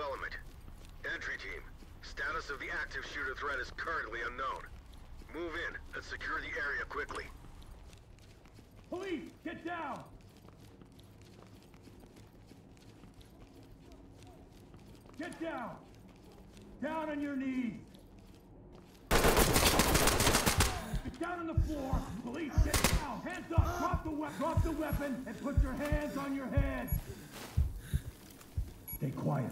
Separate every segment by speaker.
Speaker 1: Element. Entry team. Status of the active shooter threat is currently unknown. Move in and secure the area quickly.
Speaker 2: Police, get down! Get down! Down on your knees! Get down on the floor! Police, get down! Hands up! Drop the weapon! Drop the weapon and put your hands on your head! Stay quiet.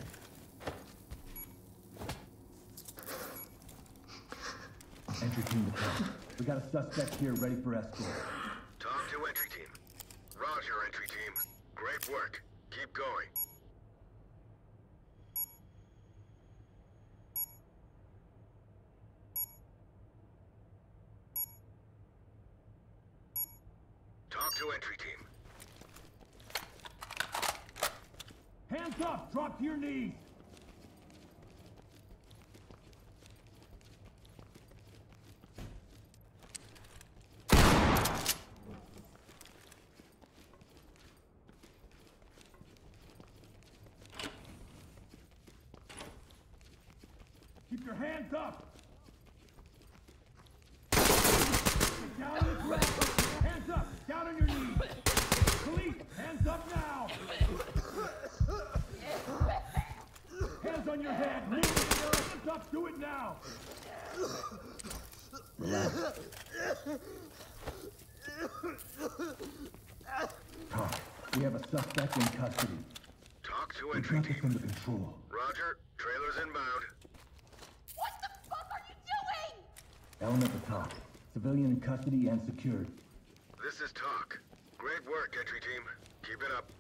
Speaker 2: Entry team to come. We got a suspect here ready for escort.
Speaker 1: TOC to entry team. Roger, entry team. Great work. Keep going. TOC to entry team.
Speaker 2: Hands up! Drop to your knees! Your hands up! Down on the ground! Hands up! Down on your knees! Police! Hands up now! Hands on your head! Your hands up! Do it now! Relax. We have a suspect in custody.
Speaker 1: TOC to entry team.
Speaker 2: under control.
Speaker 1: Roger. Trailers inbound.
Speaker 3: What the fuck are you doing?
Speaker 2: Element to TOC. Civilian in custody and secured.
Speaker 1: This is TOC. Great work, entry team. Keep it up.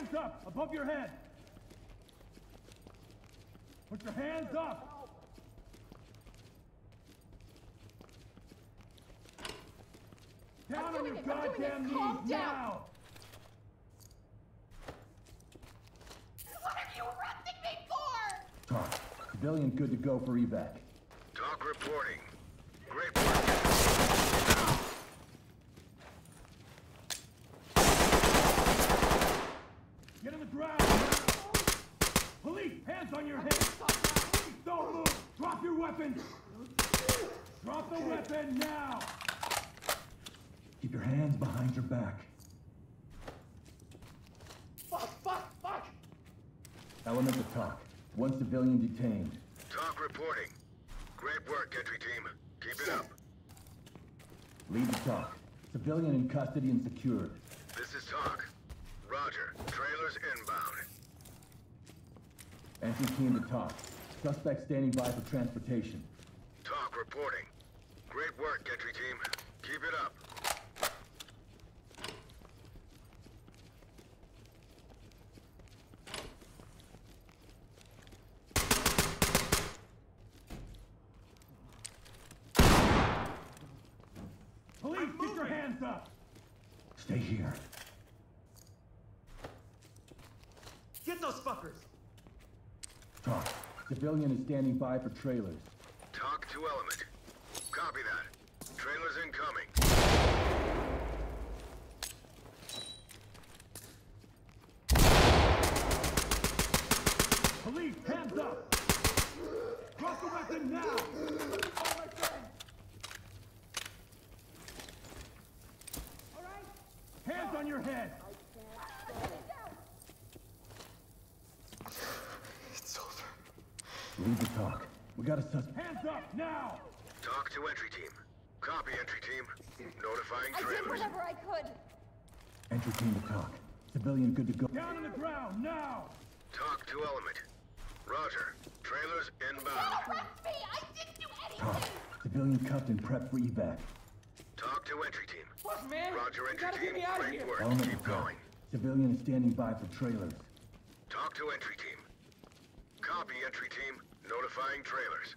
Speaker 2: Hands up! Above your head! Put your hands up! Down
Speaker 3: I'm
Speaker 2: on your
Speaker 3: it, I'm doing it.
Speaker 2: goddamn knees
Speaker 3: Calm down.
Speaker 2: now!
Speaker 3: What are you arresting me for?
Speaker 2: TOC. Civilian good to go for evac.
Speaker 1: TOC reporting. Great work.
Speaker 2: Get on the ground! Police, hands on your head! Police, don't move! Drop your weapon! Drop the weapon now! Keep your hands behind your back.
Speaker 4: Fuck, fuck, fuck!
Speaker 2: Element to TOC. One civilian detained.
Speaker 1: TOC reporting. Great work, entry team. Keep it up.
Speaker 2: Lead the TOC. Civilian in custody and secured.
Speaker 1: This is TOC. Roger. Trailers inbound.
Speaker 2: Entry team to TOC. Suspect standing by for transportation.
Speaker 1: TOC reporting. Great work, entry team. Keep it up.
Speaker 2: Police, get your hands up! Stay here.
Speaker 4: Those fuckers!
Speaker 2: TOC. Civilian is standing by for trailers.
Speaker 1: TOC to Element. Copy that. Trailers incoming.
Speaker 2: Police, hands up! Drop the weapon now! Oh, my friend! Hands on your head!
Speaker 4: Over.
Speaker 2: Lead the TOC. We got a suspect. Hands up now!
Speaker 1: TOC to entry team. Copy, entry team. Notifying
Speaker 3: I did whatever I could.
Speaker 2: Entry team to TOC. Civilian good to go. Down on the ground now!
Speaker 1: TOC to Element. Roger. Trailers
Speaker 3: Don't
Speaker 1: inbound.
Speaker 3: arrest me! I didn't do
Speaker 2: TOC.
Speaker 3: anything!
Speaker 2: Civilian cuffed and prepped for evac.
Speaker 1: TOC to entry team.
Speaker 4: Fuck, man!
Speaker 1: Roger,
Speaker 4: you
Speaker 1: entry
Speaker 4: gotta
Speaker 1: team.
Speaker 4: get me out of
Speaker 1: Great
Speaker 4: here!
Speaker 1: work.
Speaker 2: Element
Speaker 1: Keep going.
Speaker 2: Civilian is standing by for trailers.
Speaker 1: TOC to entry team. Copy, entry team. Notifying trailers.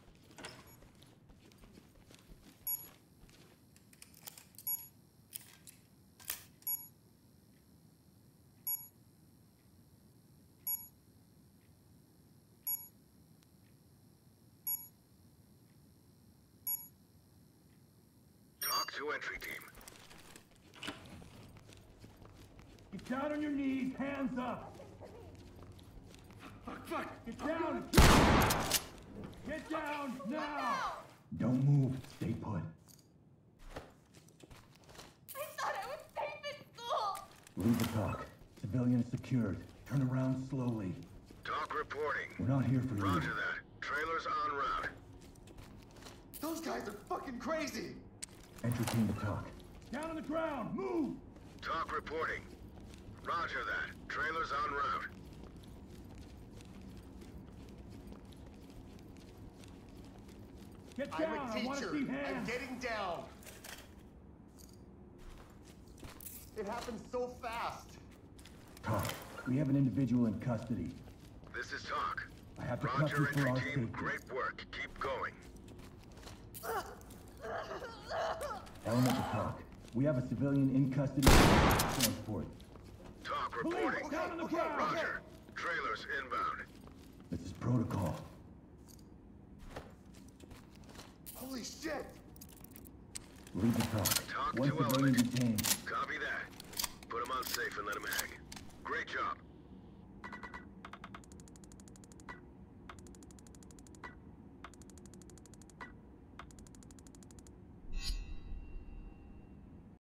Speaker 1: TOC to entry team.
Speaker 2: Get down on your knees, hands up.
Speaker 4: Fuck, fuck!
Speaker 2: Get down. Get down now. Don't move. Stay put.
Speaker 3: I thought I was safe in school.
Speaker 2: Leave the TOC. Civilian secured. Turn around slowly.
Speaker 1: TOC reporting.
Speaker 2: We're not here for you.
Speaker 1: Roger that. Trailers en route.
Speaker 4: Those guys are fucking crazy!
Speaker 2: Entry team to TOC. Down on the ground. Move.
Speaker 1: TOC reporting. Roger that. Trailers on route.
Speaker 2: Get
Speaker 4: I'm
Speaker 2: down.
Speaker 4: a
Speaker 2: I want
Speaker 4: teacher.
Speaker 2: see.
Speaker 4: I'm getting down. It happened so fast.
Speaker 2: TOC. We have an individual in custody.
Speaker 1: This is TOC.
Speaker 2: I have to cuff
Speaker 1: Roger,
Speaker 2: you for
Speaker 1: entry
Speaker 2: our
Speaker 1: team.
Speaker 2: safety.
Speaker 1: Great work. Keep going.
Speaker 2: Element to TOC. We have a civilian in custody. Transport.
Speaker 1: TOC
Speaker 2: Police,
Speaker 1: reporting.
Speaker 2: down on the
Speaker 4: okay,
Speaker 2: ground.
Speaker 1: Roger. Trailers inbound.
Speaker 2: This is protocol.
Speaker 4: Holy shit!
Speaker 2: Leave the TOC.
Speaker 1: TOC
Speaker 2: One
Speaker 1: to
Speaker 2: civilian
Speaker 1: element. Copy that. Put him on safe and let him hang. Great job.